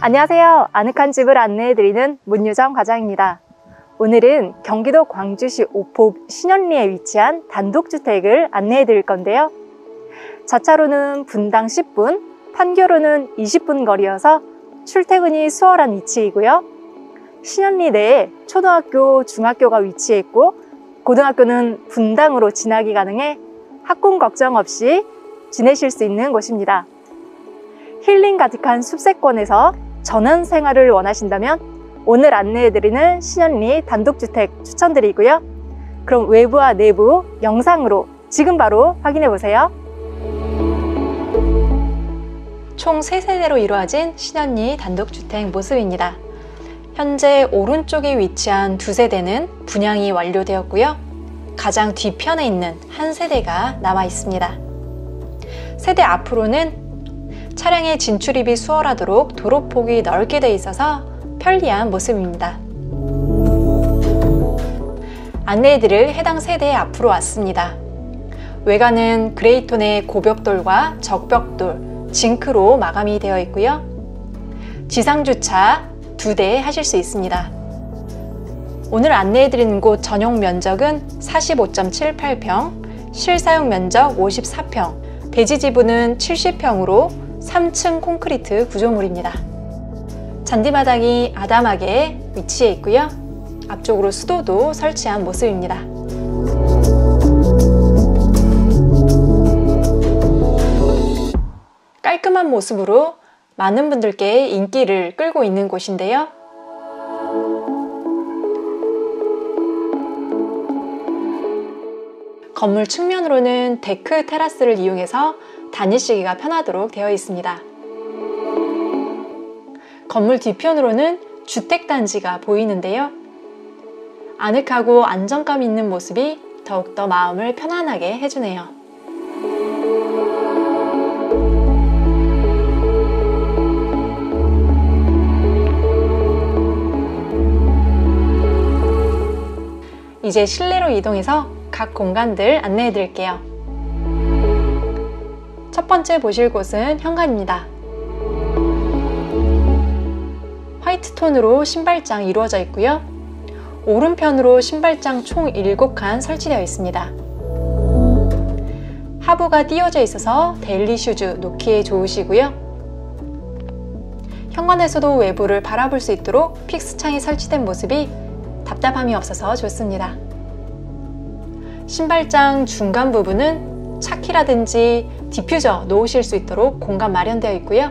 안녕하세요. 아늑한 집을 안내해드리는 문유정 과장입니다. 오늘은 경기도 광주시 오폭 신현리에 위치한 단독주택을 안내해드릴 건데요. 자차로는 분당 10분, 판교로는 20분 거리여서 출퇴근이 수월한 위치이고요. 신현리 내에 초등학교, 중학교가 위치해 있고 고등학교는 분당으로 진학이 가능해 학군 걱정 없이 지내실 수 있는 곳입니다. 힐링 가득한 숲세권에서 전원 생활을 원하신다면 오늘 안내해드리는 신현리 단독주택 추천드리고요. 그럼 외부와 내부 영상으로 지금 바로 확인해 보세요. 총 3세대로 이루어진 신현리 단독주택 모습입니다. 현재 오른쪽에 위치한 두 세대는 분양이 완료되었고요. 가장 뒤편에 있는 한 세대가 남아 있습니다. 세대 앞으로는 차량의 진출입이 수월하도록 도로폭이 넓게 되어 있어서 편리한 모습입니다. 안내해드릴 해당 세대 앞으로 왔습니다. 외관은 그레이톤의 고벽돌과 적벽돌, 징크로 마감이 되어 있고요. 지상주차 두 대 하실 수 있습니다. 오늘 안내해드리는 곳 전용 면적은 45.78평, 실사용 면적 54평, 대지 지분은 70평으로 3층 콘크리트 구조물입니다. 잔디마당이 아담하게 위치해 있고요. 앞쪽으로 수도도 설치한 모습입니다. 깔끔한 모습으로 많은 분들께 인기를 끌고 있는 곳인데요. 건물 측면으로는 데크 테라스를 이용해서 다니시기가 편하도록 되어 있습니다. 건물 뒤편으로는 주택단지가 보이는데요. 아늑하고 안정감 있는 모습이 더욱더 마음을 편안하게 해주네요. 이제 실내로 이동해서 각 공간들 안내해 드릴게요. 첫 번째 보실 곳은 현관입니다. 화이트 톤으로 신발장 이루어져 있고요. 오른편으로 신발장 총 7칸 설치되어 있습니다. 하부가 띄워져 있어서 daily shoes 놓기에 좋으시고요. 현관에서도 외부를 바라볼 수 있도록 fix 창이 설치된 모습이 답답함이 없어서 좋습니다. 신발장 중간 부분은 차키라든지 디퓨저 놓으실 수 있도록 공간 마련되어 있고요.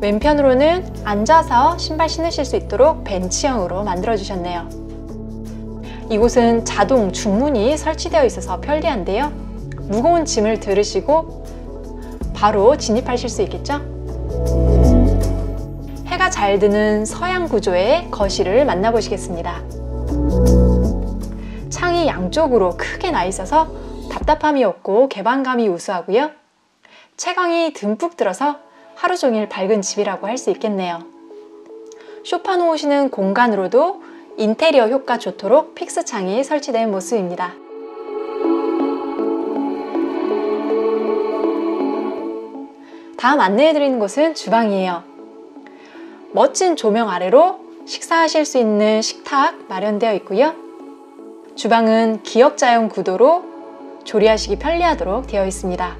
왼편으로는 앉아서 신발 신으실 수 있도록 벤치형으로 만들어 주셨네요. 이곳은 자동 중문이 설치되어 있어서 편리한데요. 무거운 짐을 들으시고 바로 진입하실 수 있겠죠? 해가 잘 드는 서양 구조의 거실을 만나보시겠습니다. 창이 양쪽으로 크게 나 있어서 답답함이 없고 개방감이 우수하고요. 채광이 듬뿍 들어서 하루 종일 밝은 집이라고 할 수 있겠네요. 쇼파 놓으시는 공간으로도 인테리어 효과 좋도록 fix 창이 설치된 모습입니다. 다음 안내해 드리는 곳은 주방이에요. 멋진 조명 아래로 식사하실 수 있는 식탁 마련되어 있고요. 주방은 기역자형 구도로 조리하시기 편리하도록 되어 있습니다.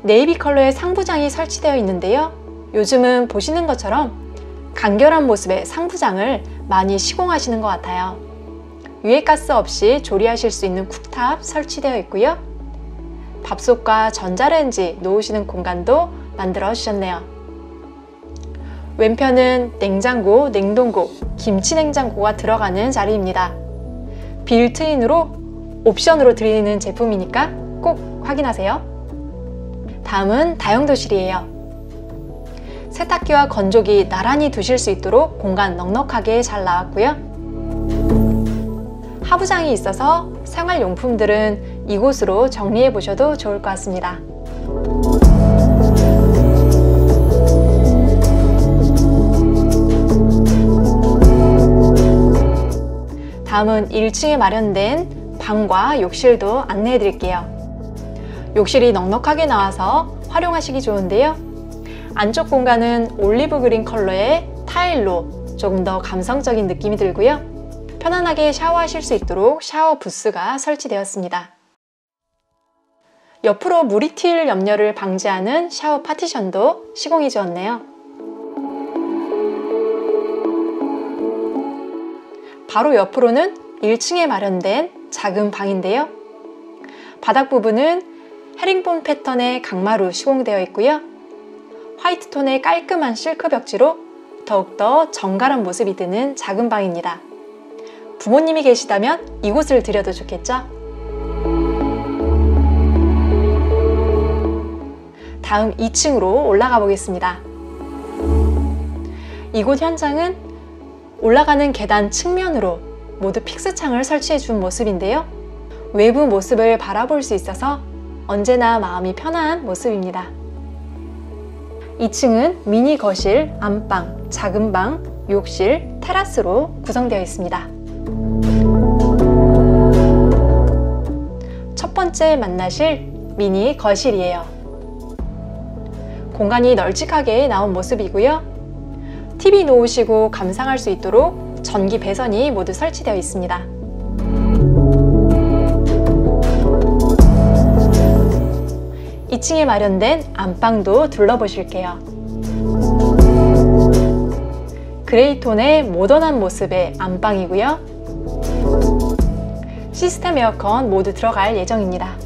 네이비 컬러의 상부장이 설치되어 있는데요. 요즘은 보시는 것처럼 간결한 모습의 상부장을 많이 시공하시는 것 같아요. 유해 가스 없이 조리하실 수 있는 쿡탑 설치되어 있고요. 밥솥과 전자레인지 놓으시는 공간도 만들어 주셨네요. 왼편은 냉장고, 냉동고, 김치 냉장고가 들어가는 자리입니다. 빌트인으로 옵션으로 드리는 제품이니까 꼭 확인하세요. 다음은 다용도실이에요. 세탁기와 건조기 나란히 두실 수 있도록 공간 넉넉하게 잘 나왔고요. 하부장이 있어서 생활용품들은 이곳으로 정리해 보셔도 좋을 것 같습니다. 다음은 1층에 마련된 방과 욕실도 안내해 드릴게요. 욕실이 넉넉하게 나와서 활용하시기 좋은데요. 안쪽 공간은 올리브 그린 컬러의 타일로 조금 더 감성적인 느낌이 들고요. 편안하게 샤워하실 수 있도록 샤워 부스가 설치되었습니다. 옆으로 물이 튈 염려를 방지하는 샤워 파티션도 시공해 주었네요. 바로 옆으로는 1층에 마련된 작은 방인데요. 바닥 부분은 헤링본 패턴의 강마루 시공되어 있고요. 화이트 톤의 깔끔한 실크 벽지로 더욱더 정갈한 모습이 드는 작은 방입니다. 부모님이 계시다면 이곳을 드려도 좋겠죠? 다음 2층으로 올라가 보겠습니다. 이곳 현장은 올라가는 계단 측면으로 모두 픽스창을 설치해 준 모습인데요. 외부 모습을 바라볼 수 있어서 언제나 마음이 편한 모습입니다. 2층은 미니 거실, 안방, 작은 방, 욕실, 테라스로 구성되어 있습니다. 첫 번째 만나실 미니 거실이에요. 공간이 널찍하게 나온 모습이고요. TV 놓으시고 감상할 수 있도록 전기 배선이 모두 설치되어 있습니다. 2층에 마련된 안방도 둘러보실게요. 그레이톤의 모던한 모습의 안방이고요. 시스템 에어컨 모두 들어갈 예정입니다.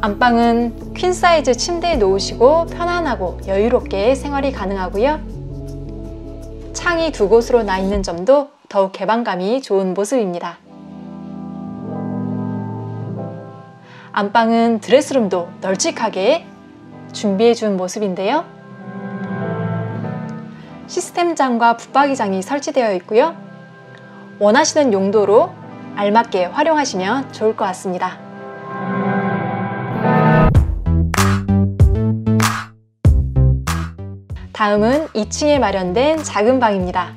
안방은 퀸 사이즈 침대에 놓으시고 편안하고 여유롭게 생활이 가능하고요. 창이 두 곳으로 나 있는 점도 더욱 개방감이 좋은 모습입니다. 안방은 드레스룸도 널찍하게 준비해 준 모습인데요. 시스템장과 붙박이장이 설치되어 있고요. 원하시는 용도로 알맞게 활용하시면 좋을 것 같습니다. 다음은 2층에 마련된 작은 방입니다.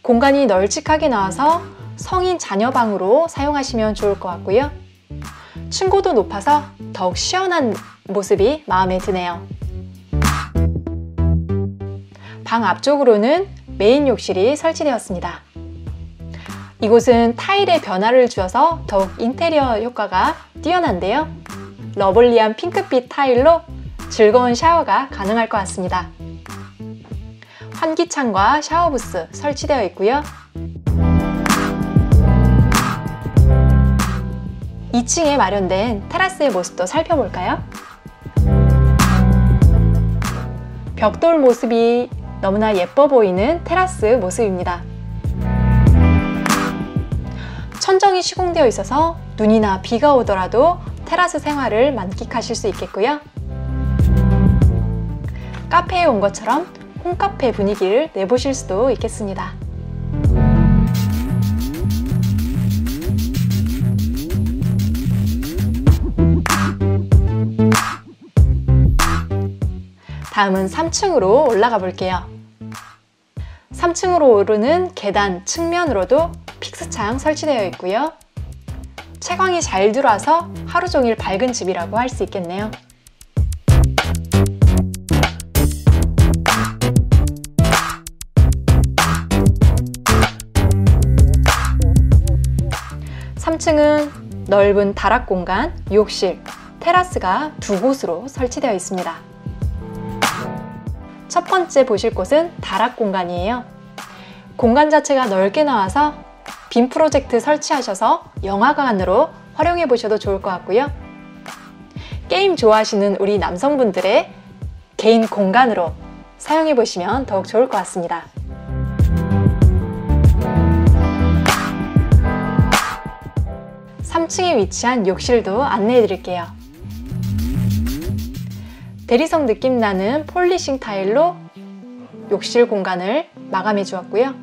공간이 널찍하게 나와서 성인 자녀 방으로 사용하시면 좋을 것 같고요. 층고도 높아서 더욱 시원한 모습이 마음에 드네요. 방 앞쪽으로는 메인 욕실이 설치되었습니다. 이곳은 타일의 변화를 주어서 더욱 인테리어 효과가 뛰어난데요. lovely한 핑크빛 타일로 즐거운 샤워가 가능할 것 같습니다. 환기창과 샤워부스 설치되어 있고요. 2층에 마련된 테라스의 모습도 살펴볼까요? 벽돌 모습이 너무나 예뻐 보이는 테라스 모습입니다. 천정이 시공되어 있어서 눈이나 비가 오더라도 테라스 생활을 만끽하실 수 있겠고요. 카페에 온 것처럼 홈카페 분위기를 내보실 수도 있겠습니다. 다음은 3층으로 올라가 볼게요. 3층으로 오르는 계단 측면으로도 픽스창 설치되어 있고요. 채광이 잘 들어와서 하루 종일 밝은 집이라고 할 수 있겠네요. 3층은 넓은 다락 공간, 욕실, 테라스가 두 곳으로 설치되어 있습니다. 첫 번째 보실 곳은 다락 공간이에요. 공간 자체가 넓게 나와서 빔 프로젝트 설치하셔서 영화관으로 활용해 보셔도 좋을 것 같고요. 게임 좋아하시는 우리 남성분들의 개인 공간으로 사용해 보시면 더욱 좋을 것 같습니다. 3층에 위치한 욕실도 안내해 드릴게요. 대리석 느낌 나는 폴리싱 타일로 욕실 공간을 마감해 주었고요.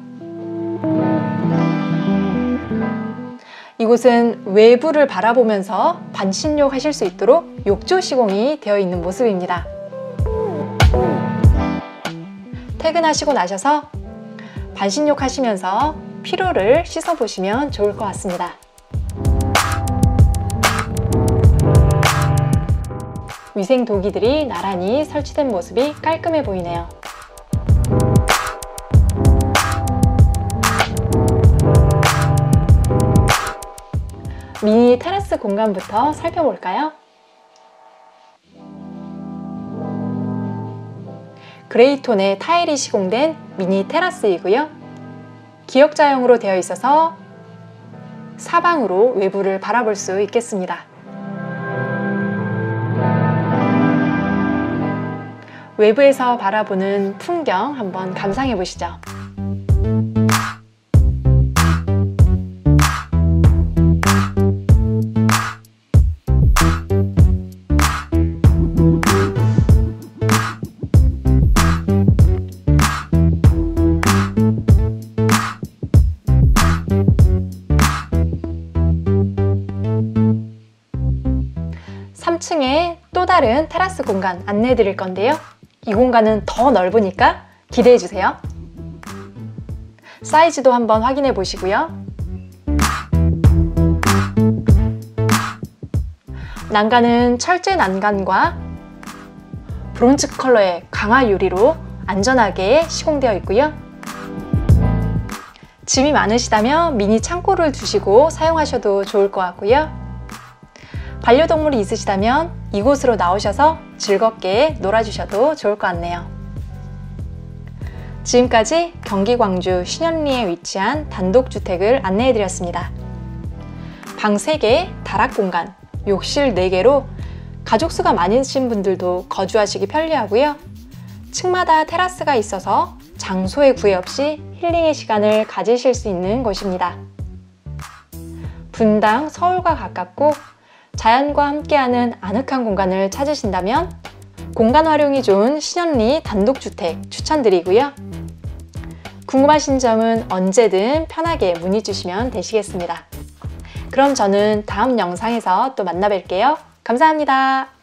이곳은 외부를 바라보면서 반신욕 하실 수 있도록 욕조 시공이 되어 있는 모습입니다. 퇴근하시고 나셔서 반신욕 하시면서 피로를 씻어 보시면 좋을 것 같습니다. 위생 도기들이 나란히 설치된 모습이 깔끔해 보이네요. 미니 테라스 공간부터 살펴볼까요? 그레이톤의 타일이 시공된 미니 테라스이고요. 기역자형으로 되어 있어서 사방으로 외부를 바라볼 수 있겠습니다. 외부에서 바라보는 풍경 한번 감상해 보시죠. 또 다른 테라스 공간 안내해 드릴 건데요. 이 공간은 더 넓으니까 기대해 주세요. 사이즈도 한번 확인해 보시고요. 난간은 철제 난간과 브론즈 컬러의 강화 유리로 안전하게 시공되어 있고요. 짐이 많으시다면 미니 창고를 두시고 사용하셔도 좋을 것 같고요. 반려동물이 있으시다면 이곳으로 나오셔서 즐겁게 놀아주셔도 좋을 것 같네요. 지금까지 경기 광주 신현리에 위치한 단독주택을 안내해드렸습니다. 방 3개, 다락 공간, 욕실 4개로 가족 수가 많으신 분들도 거주하시기 편리하고요. 층마다 테라스가 있어서 장소의 구애 없이 힐링의 시간을 가지실 수 있는 곳입니다. 분당 서울과 가깝고 자연과 함께하는 아늑한 공간을 찾으신다면 공간 활용이 좋은 신현리 단독주택 추천드리고요. 궁금하신 점은 언제든 편하게 문의 주시면 되시겠습니다. 그럼 저는 다음 영상에서 또 만나 뵐게요. 감사합니다.